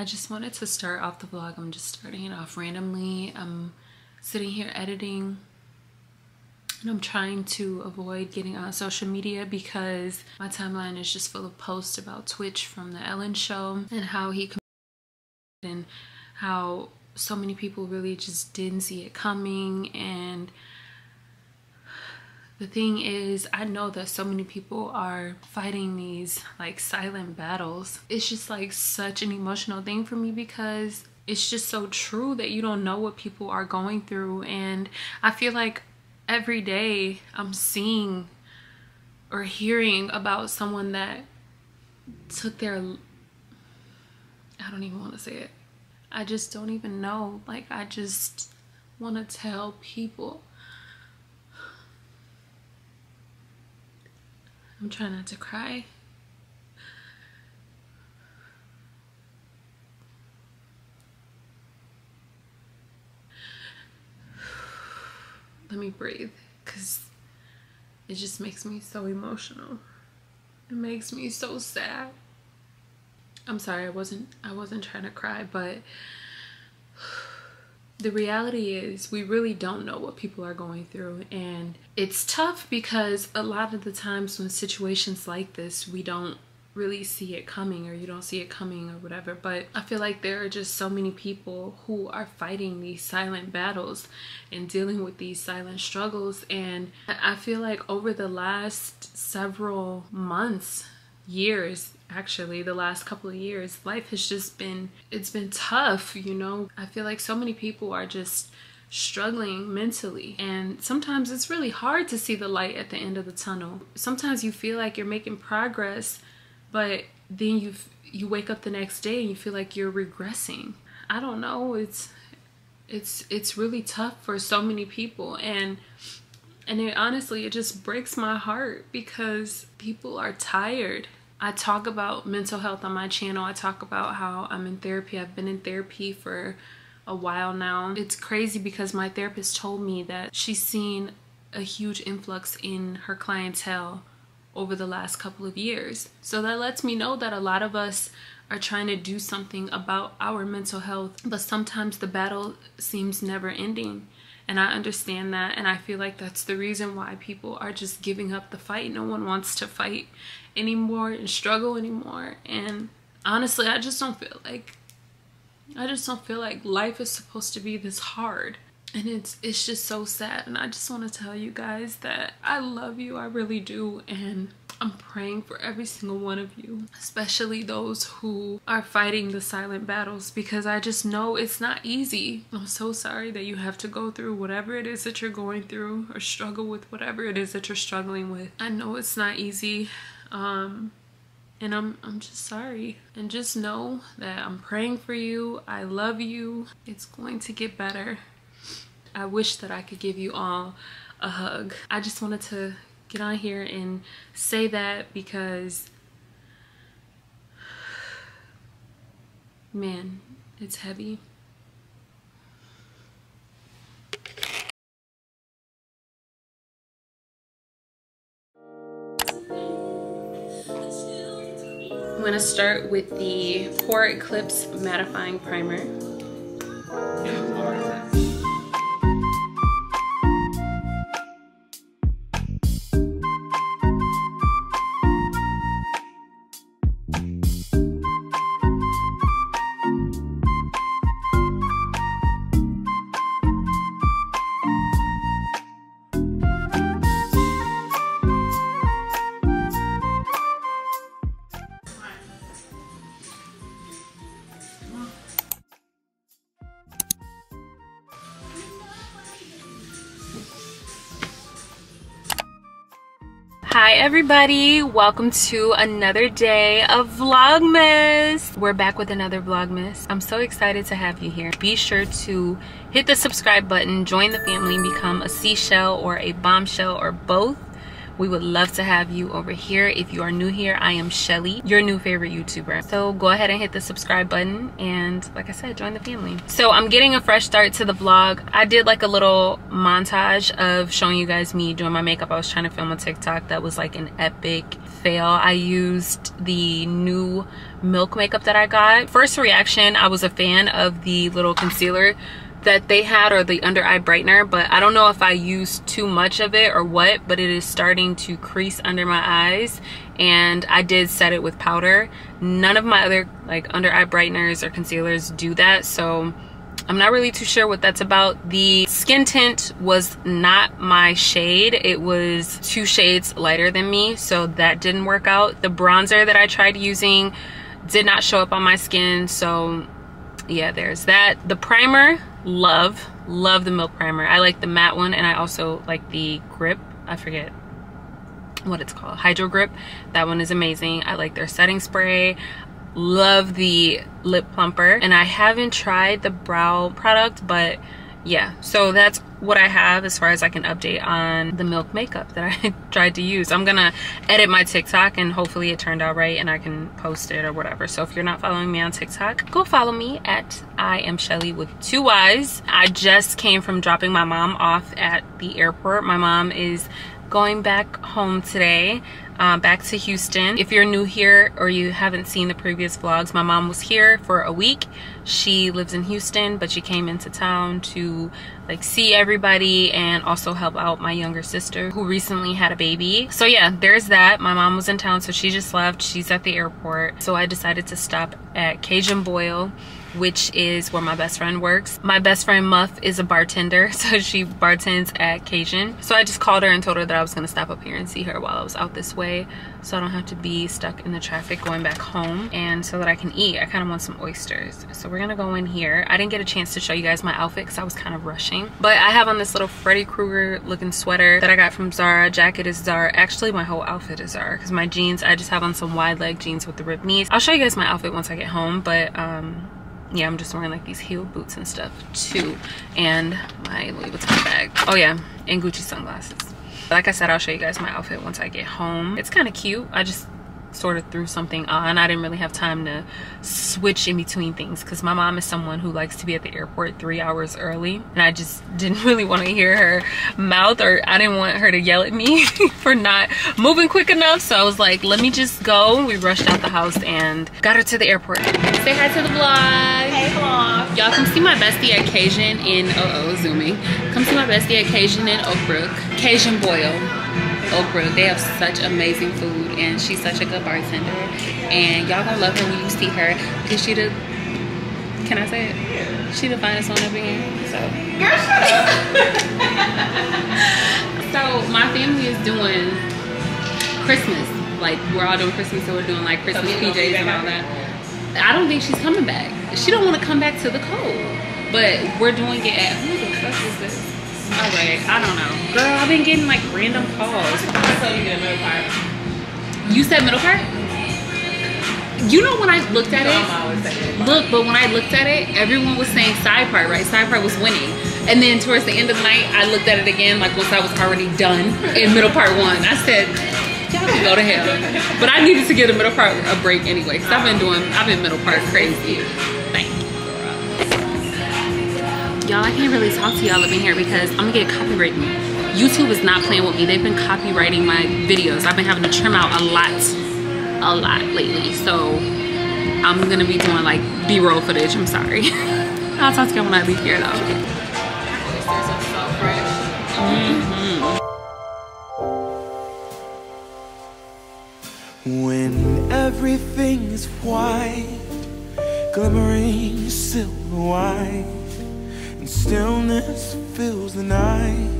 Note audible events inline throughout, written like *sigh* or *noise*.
I just wanted to start off the vlog. I'm just starting it off randomly. I'm sitting here editing and I'm trying to avoid getting on social media because my timeline is just full of posts about Twitch from the Ellen show and how he and how so many people really just didn't see it coming and the thing is i know that so many people are fighting these like silent battles. It's just like such an emotional thing for me because it's just so true that you don't know what people are going through. And i feel like every day i'm seeing or hearing about someone that took their i don't even want to say it. I just don't even know. Like i just want to tell people I'm trying not to cry. Let me breathe because it just makes me so emotional. It makes me so sad. I'm sorry, I wasn't I wasn't trying to cry, but the reality is we really don't know what people are going through and it's tough because a lot of the times when situations like this we don't really see it coming or you don't see it coming or whatever but i feel like there are just so many people who are fighting these silent battles and dealing with these silent struggles and i feel like over the last several months years actually the last couple of years life has just been it's been tough you know? I feel like so many people are just struggling mentally and sometimes it's really hard to see the light at the end of the tunnel. Sometimes you feel like you're making progress but then you you wake up the next day and you feel like you're regressing. I don't know it's it's it's really tough for so many people and and it honestly it just breaks my heart because people are tired I talk about mental health on my channel. I talk about how I'm in therapy. I've been in therapy for a while now. It's crazy because my therapist told me that she's seen a huge influx in her clientele over the last couple of years. So that lets me know that a lot of us are trying to do something about our mental health, but sometimes the battle seems never ending. And I understand that. And I feel like that's the reason why people are just giving up the fight. No one wants to fight anymore and struggle anymore. And honestly, I just don't feel like I just don't feel like life is supposed to be this hard. And it's it's just so sad. And I just want to tell you guys that I love you. I really do. And I'm praying for every single one of you, especially those who are fighting the silent battles because I just know it's not easy. I'm so sorry that you have to go through whatever it is that you're going through or struggle with whatever it is that you're struggling with. I know it's not easy. Um, and I'm I'm just sorry. And just know that I'm praying for you. I love you. It's going to get better. I wish that I could give you all a hug. I just wanted to get on here and say that because man, it's heavy. I'm going to start with the Pore Eclipse Mattifying Primer. *laughs* everybody, welcome to another day of Vlogmas. We're back with another Vlogmas. I'm so excited to have you here. Be sure to hit the subscribe button, join the family, and become a seashell or a bombshell or both we would love to have you over here. If you are new here, I am Shelly, your new favorite YouTuber. So go ahead and hit the subscribe button and like I said, join the family. So I'm getting a fresh start to the vlog. I did like a little montage of showing you guys me doing my makeup. I was trying to film a TikTok that was like an epic fail. I used the new milk makeup that I got. First reaction, I was a fan of the little concealer that they had or the under eye brightener but I don't know if I used too much of it or what but it is starting to crease under my eyes and I did set it with powder none of my other like under eye brighteners or concealers do that so I'm not really too sure what that's about. The skin tint was not my shade. It was two shades lighter than me, so that didn't work out. The bronzer that I tried using did not show up on my skin, so yeah, there's that. The primer love love the milk primer. I like the matte one and i also like the grip. I forget what it's called. Hydro grip. That one is amazing. I like their setting spray. Love the lip plumper. And i haven't tried the brow product but yeah. So that's what i have as far as i can update on the milk makeup that i *laughs* tried to use i'm gonna edit my tiktok and hopefully it turned out right and i can post it or whatever so if you're not following me on tiktok go follow me at i am shelly with two y's i just came from dropping my mom off at the airport my mom is going back home today uh, back to Houston. If you're new here or you haven't seen the previous vlogs, my mom was here for a week. She lives in Houston, but she came into town to like see everybody and also help out my younger sister who recently had a baby. So yeah, there's that. My mom was in town, so she just left. She's at the airport. So I decided to stop at Cajun Boil which is where my best friend works. My best friend Muff is a bartender, *laughs* so she bartends at Cajun. So I just called her and told her that I was gonna stop up here and see her while I was out this way so I don't have to be stuck in the traffic going back home and so that I can eat. I kind of want some oysters. So we're gonna go in here. I didn't get a chance to show you guys my outfit because I was kind of rushing. But I have on this little Freddy Krueger looking sweater that I got from Zara. Jacket is Zara. Actually, my whole outfit is Zara because my jeans, I just have on some wide leg jeans with the ripped knees. I'll show you guys my outfit once I get home, but um, yeah i'm just wearing like these heel boots and stuff too. And my louis vuitton bag. Oh yeah and gucci sunglasses. Like i said i'll show you guys my outfit once i get home. It's kind of cute. I just sort of threw something on. I didn't really have time to switch in between things because my mom is someone who likes to be at the airport three hours early and I just *laughs* didn't really want to hear her mouth or I didn't want her to yell at me *laughs* for not moving quick enough. So I was like, let me just go. We rushed out the house and got her to the airport. Say hi to the vlog. Hey vlog. Y'all come see my bestie at Cajun in, uh oh, zooming. Come see my bestie at Cajun in Oak Brook. Cajun Boil. Oak. They have such amazing food and she's such a good bartender. And y'all gonna love her when you see her because she the, can I say it? She the finest one ever here. So. Girl, shut up. *laughs* so my family is doing Christmas. Like we're all doing Christmas, so we're doing like Christmas PJs and all that. I don't think she's coming back. She don't want to come back to the cold. But we're doing it at who the fuck is this? All right, I don't know. Girl, I've been getting like random calls. So you get a middle part. You said middle part? You know when I looked at it? Look, but when I looked at it, everyone was saying side part, right? Side part was winning. And then towards the end of the night, I looked at it again, like once I was already done in middle part one. I said, y'all can go to hell. But I needed to get a middle part a break anyway, because I've been doing, I've been middle part crazy. Y'all, I can't really talk to y'all up in here because I'm gonna get copywritten. YouTube is not playing with me. They've been copywriting my videos. I've been having to trim out a lot, a lot lately. So I'm gonna be doing like B-roll footage. I'm sorry. *laughs* I'll talk to y'all when I leave here though. When everything's white, glimmering silver white, stillness fills the night,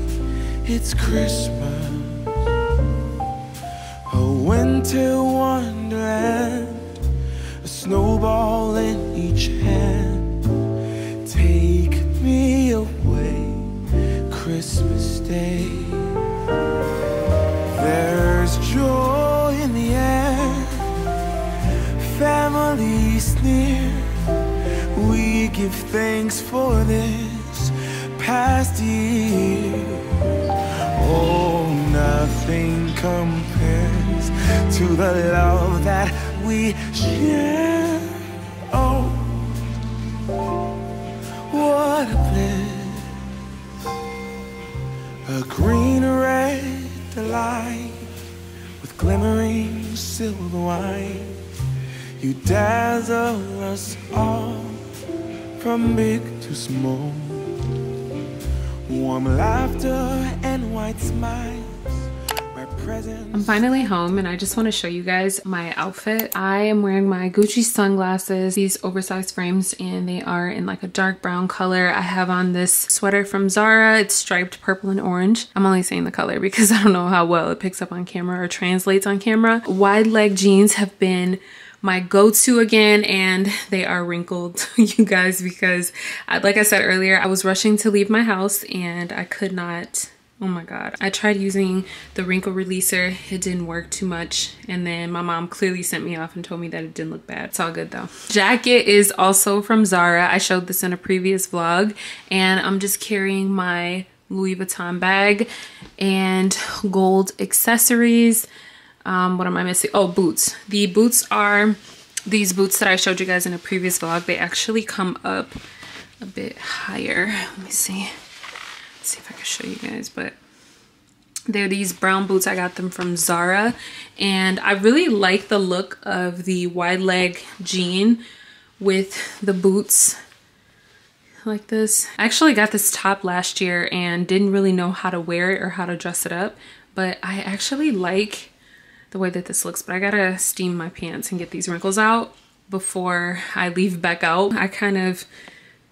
it's Christmas. A winter wonderland, a snowball in each hand. Take me away, Christmas Day. There's joy in the air, families near. We give thanks the love that we share. Oh, what a bliss! A green red delight with glimmering silver wine. You dazzle us all from big to small. Warm laughter and white smiles. I'm finally home and I just want to show you guys my outfit. I am wearing my Gucci sunglasses, these oversized frames, and they are in like a dark brown color. I have on this sweater from Zara. It's striped purple and orange. I'm only saying the color because *laughs* I don't know how well it picks up on camera or translates on camera. Wide leg jeans have been my go-to again and they are wrinkled *laughs* you guys because I, like I said earlier I was rushing to leave my house and I could not Oh my god. I tried using the wrinkle releaser. It didn't work too much. And then my mom clearly sent me off and told me that it didn't look bad. It's all good though. Jacket is also from Zara. I showed this in a previous vlog. And I'm just carrying my Louis Vuitton bag and gold accessories. Um, what am I missing? Oh, boots. The boots are these boots that I showed you guys in a previous vlog. They actually come up a bit higher. Let me see see if I can show you guys, but they're these brown boots. I got them from Zara and I really like the look of the wide leg jean with the boots like this. I actually got this top last year and didn't really know how to wear it or how to dress it up, but I actually like the way that this looks, but I gotta steam my pants and get these wrinkles out before I leave back out. I kind of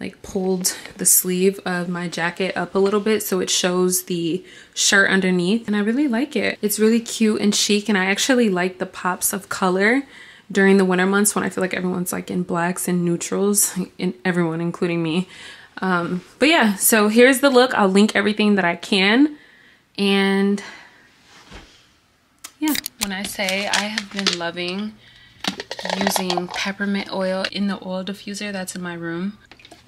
like pulled the sleeve of my jacket up a little bit so it shows the shirt underneath and I really like it. It's really cute and chic and I actually like the pops of color during the winter months when I feel like everyone's like in blacks and neutrals, and everyone including me. Um, but yeah, so here's the look. I'll link everything that I can and yeah. When I say I have been loving using peppermint oil in the oil diffuser that's in my room.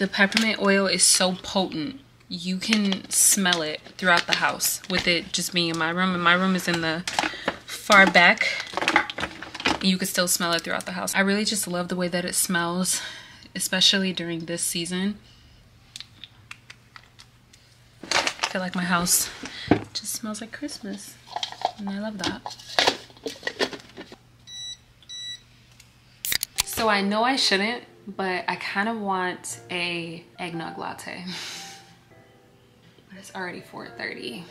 The peppermint oil is so potent. You can smell it throughout the house with it just being in my room. And my room is in the far back. You can still smell it throughout the house. I really just love the way that it smells, especially during this season. I feel like my house just smells like Christmas. And I love that. So I know I shouldn't, but I kind of want a eggnog latte. but it's already 4.30.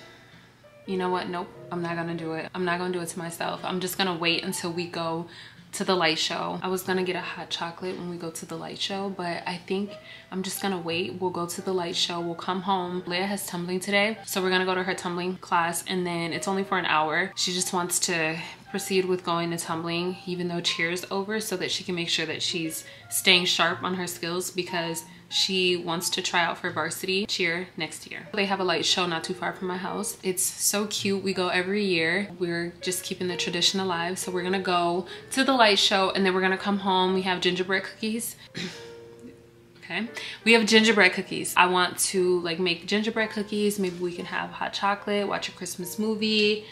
You know what? Nope, I'm not gonna do it. I'm not gonna do it to myself. I'm just gonna wait until we go to the light show. I was gonna get a hot chocolate when we go to the light show, but I think I'm just gonna wait. We'll go to the light show, we'll come home. Leah has tumbling today, so we're gonna go to her tumbling class and then it's only for an hour. She just wants to proceed with going to tumbling even though cheer's over so that she can make sure that she's staying sharp on her skills because she wants to try out for varsity cheer next year. They have a light show not too far from my house. It's so cute. We go every year. We're just keeping the tradition alive. So we're gonna go to the light show and then we're gonna come home. We have gingerbread cookies. *coughs* okay we have gingerbread cookies i want to like make gingerbread cookies maybe we can have hot chocolate watch a christmas movie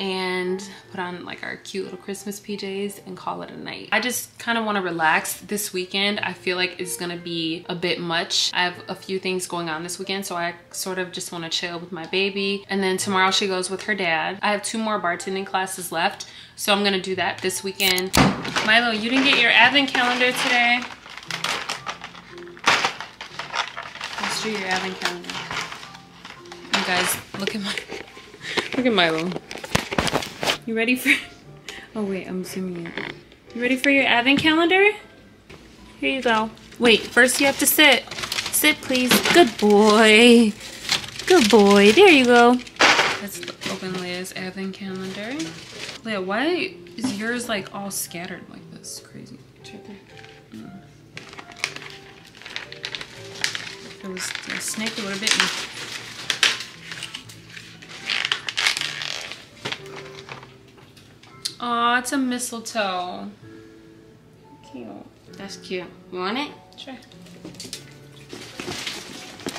and put on like our cute little Christmas PJs and call it a night. I just kind of want to relax this weekend. I feel like it's gonna be a bit much. I have a few things going on this weekend so I sort of just want to chill with my baby and then tomorrow she goes with her dad. I have two more bartending classes left so I'm gonna do that this weekend. Milo, you didn't get your advent calendar today. Let's do your advent calendar. You guys, look at my, *laughs* look at Milo. You ready for, *laughs* oh wait, I'm zooming in. You ready for your advent calendar? Here you go. Wait, first you have to sit. Sit, please. Good boy. Good boy. There you go. Let's open Leah's advent calendar. Leah, why is yours like all scattered like this? Crazy. Mm. If it was a snake, it would have bit Aw, it's a mistletoe. Cute. That's cute. You want it? Sure.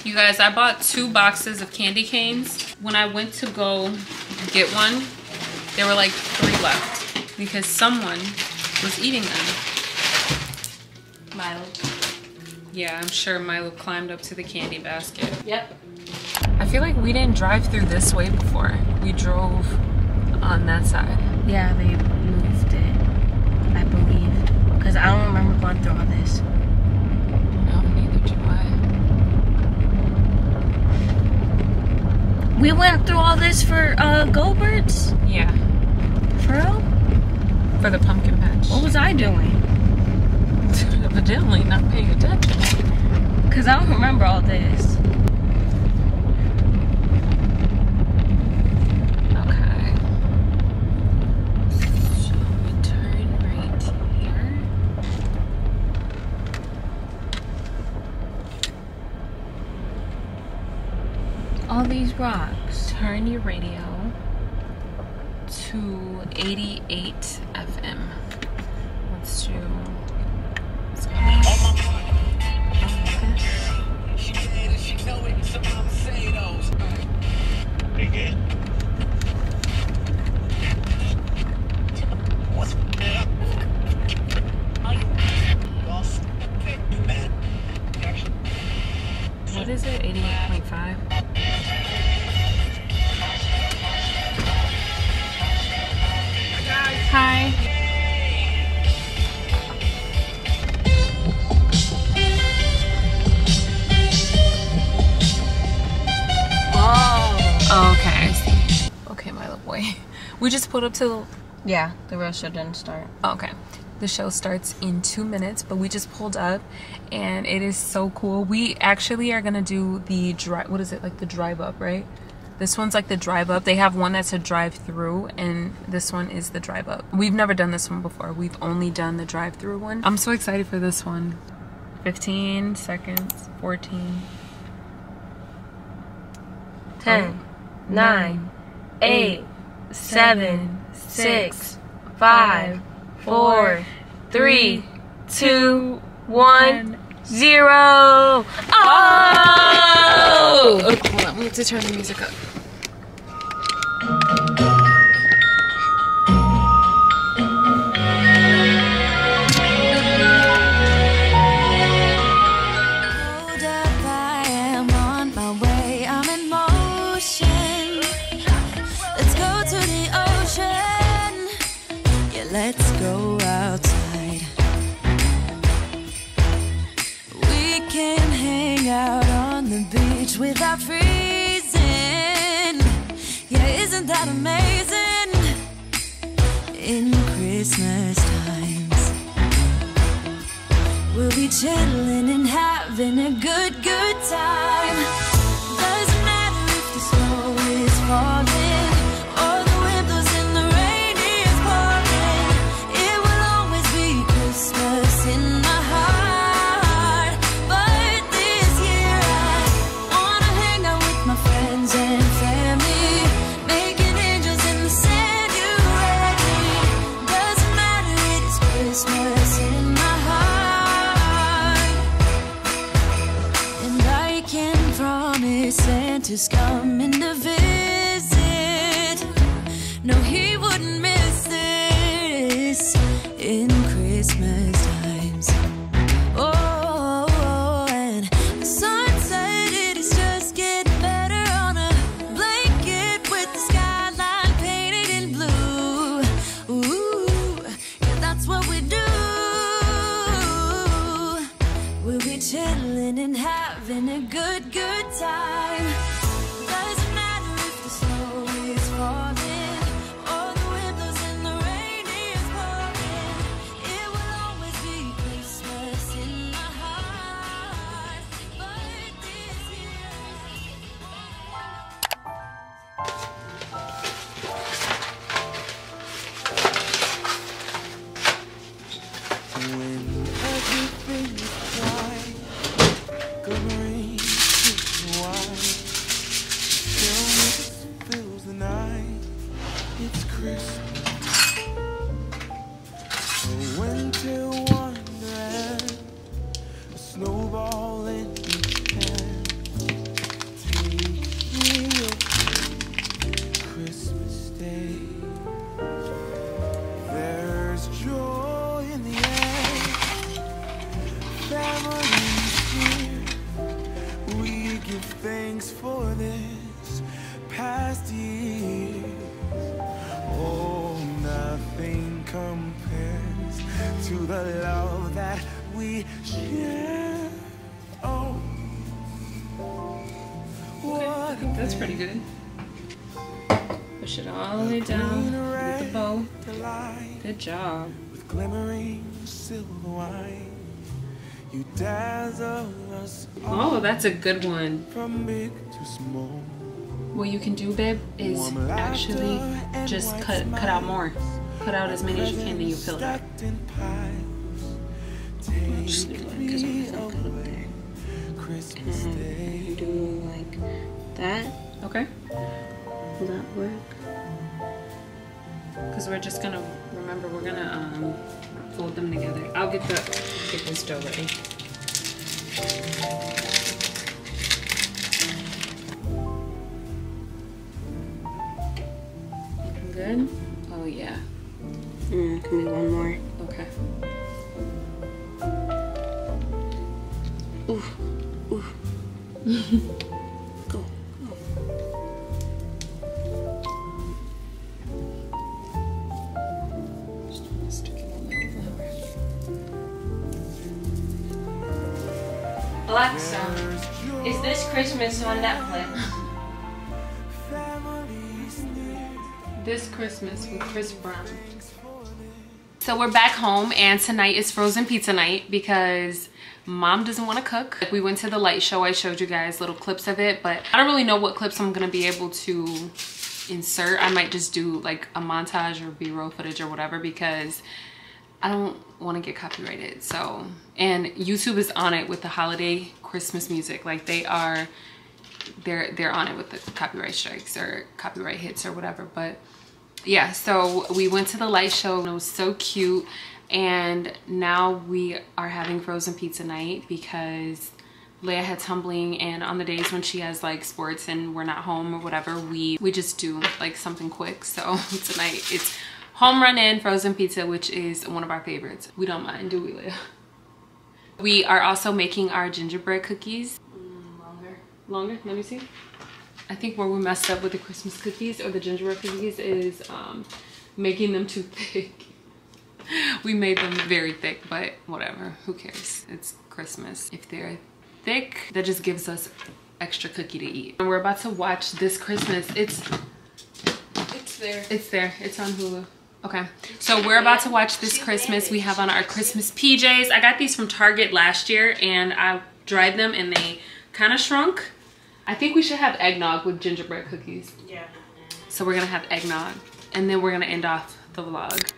You guys, I bought two boxes of candy canes. When I went to go get one, There were like three left because someone was eating them. Milo. Yeah, I'm sure Milo climbed up to the candy basket. Yep. I feel like we didn't drive through this way before. We drove on that side. Yeah, they moved it. I believe. Because I don't remember going through all this. No, neither do I. We went through all this for uh Go-Birds? Yeah, For real? for the pumpkin patch. What was I doing? *laughs* Evidently not paying attention. *laughs* Because I don't remember all this. Rocks. Turn your radio to 88 FM. Let's do. We just pulled up to. Yeah, the real show didn't start. oh, okay. The show starts in two minutes, but we just pulled up and it is so cool. We actually are gonna do the drive. What is it? Like the drive up, right? This one's like the drive up. They have one that's a drive through, and this one is the drive up. We've never done this one before. We've only done the drive through one. I'm so excited for this one. 15 seconds, 14. 10, 9, 8, 7, 6, 5, 4, 3, 2, 1, 0. Oh! Okay, hold on. We have to turn the music up. Chilling and having a good, traveling through. We give thanks for this past year. Oh, nothing compares to the love that we share. Oh, i think that's pretty good. Push it all the way down with the bow. Good job. With glimmering silver wine. You dazzle us Oh, that's a good one. from big to small. What you can do, babe, is actually just cut cut out more. Cut out as many as you can, then you fill it up. Stacked in piles. Just Take like, because I'm me gonna cut up there. away. Christmas Day. Do like that. Okay. Will that work? Because we're just gonna remember we're gonna um, fold them together. I'll get the get this dough ready. Looking good? Oh yeah. Mm, can be one more. Okay. Christmas with Chris Brown. So we're back home and tonight is frozen pizza night because mom doesn't want to cook. We went to the light show. I showed you guys little clips of it, but I don't really know what clips I'm going to be able to insert. I might just do like a montage or B-roll footage or whatever because I don't want to get copyrighted. So, and YouTube is on it with the holiday Christmas music. Like they are they're they're on it with the copyright strikes or copyright hits or whatever but yeah so we went to the light show and it was so cute. And now we are having frozen pizza night because Leia had tumbling and on the days when she has like sports and we're not home or whatever we we just do like something quick. So *laughs* tonight it's home run in frozen pizza which is one of our favorites. We don't mind do we Leia we are also making our gingerbread cookies. Mm, longer. longer? Let me see i think where we messed up with the christmas cookies or the gingerbread cookies is um making them too *laughs* thick. We made them very thick but whatever who cares? It's christmas. If they're thick that just gives us extra cookie to eat. And we're about to watch this christmas. It's It's there. it's there. It's on hulu. Okay. So we're about to watch this christmas. we have on our christmas pjs i got these from target last year and i dried them and they kind of shrunk i think we should have eggnog with gingerbread cookies. Yeah. so we're gonna have eggnog and then we're gonna end off the vlog.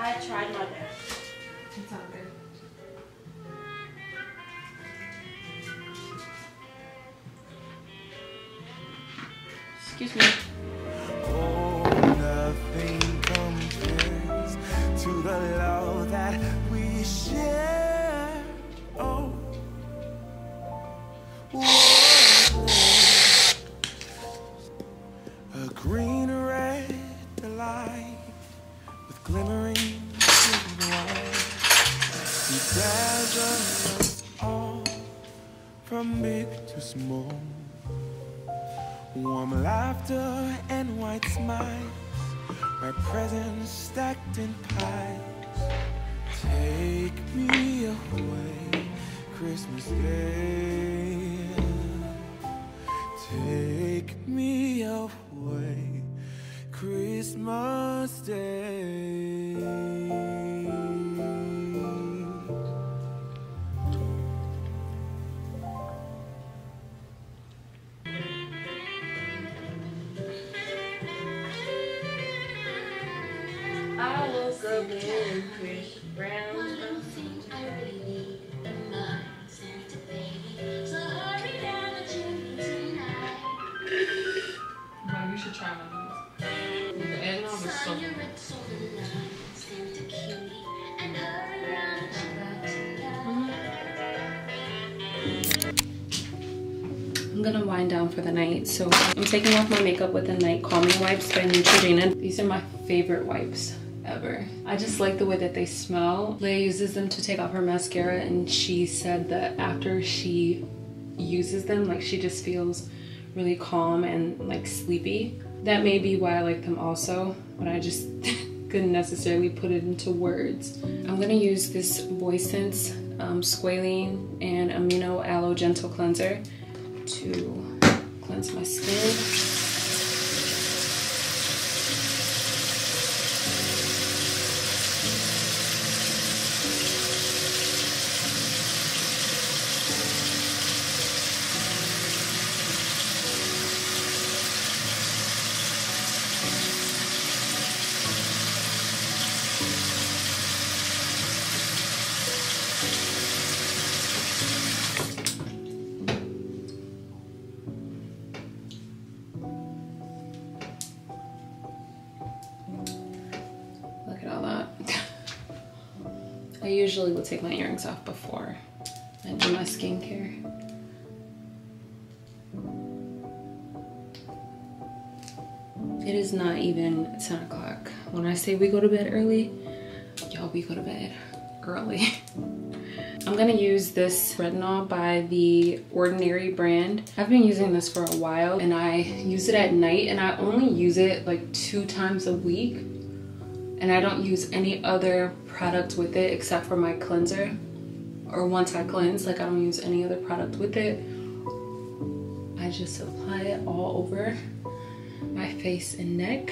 I tried my best. it's all good. Excuse me. Oh, I woke up in Chris Brown. Well, you should try one of these. The eggnog is so good. I'm gonna wind down for the night. So I'm taking off my makeup with the night calming wipes by Neutrogena. These are my favorite wipes ever. ever. I just like the way that they smell. Leia uses them to take off her mascara and she said that after she uses them, like she just feels really calm and like sleepy. That may be why I like them also, but I just *laughs* couldn't necessarily put it into words. I'm gonna use this Biossance um, Squalene and Amino Aloe Gentle Cleanser to cleanse my skin. Take my earrings off before I do my skincare. It is not even 10 o'clock. When I say we go to bed early, y'all, we go to bed early. *laughs* I'm gonna use this retinol by the Ordinary brand. I've been using this for a while and I use it at night and I only use it like two times a week. And I don't use any other product with it except for my cleanser. Or once I cleanse, like I don't use any other product with it. I just apply it all over my face and neck.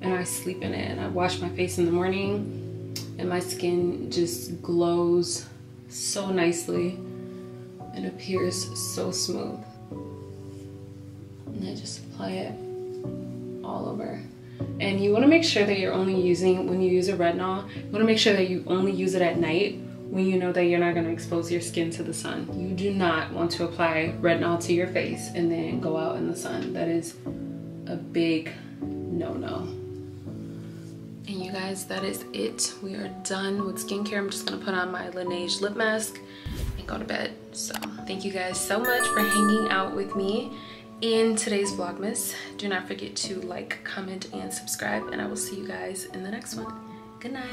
And I sleep in it and I wash my face in the morning and my skin just glows so nicely and appears so smooth. And I just apply it all over. And you wanna make sure that you're only using, when you use a retinol, you wanna make sure that you only use it at night when you know that you're not gonna expose your skin to the sun. You do not want to apply retinol to your face and then go out in the sun. That is a big no-no. And you guys, that is it. We are done with skincare. I'm just gonna put on my Laneige lip mask and go to bed. So thank you guys so much for hanging out with me in today's Vlogmas. Do not forget to like, comment, and subscribe, and I will see you guys in the next one. Good night.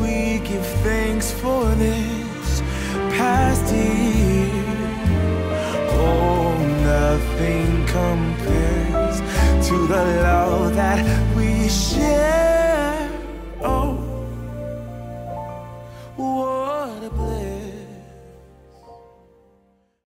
We give thanks for this past year. Oh, nothing compares to the love that we share. Oh, what a blessing.